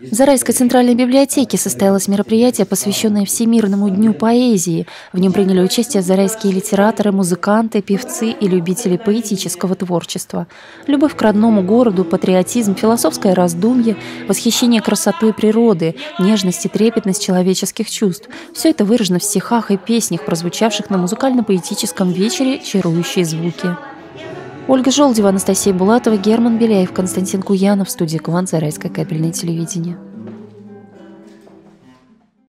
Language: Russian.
В Зарайской центральной библиотеке состоялось мероприятие, посвященное Всемирному дню поэзии. В нем приняли участие зарайские литераторы, музыканты, певцы и любители поэтического творчества. Любовь к родному городу, патриотизм, философское раздумье, восхищение красотой природы, нежность и трепетность человеческих чувств – все это выражено в стихах и песнях, прозвучавших на музыкально-поэтическом вечере «Чарующие звуки». Ольга Желдева, Анастасия Булатова, Герман Беляев, Константин Куянов, студия Куван, Зарайское кабельное телевидение.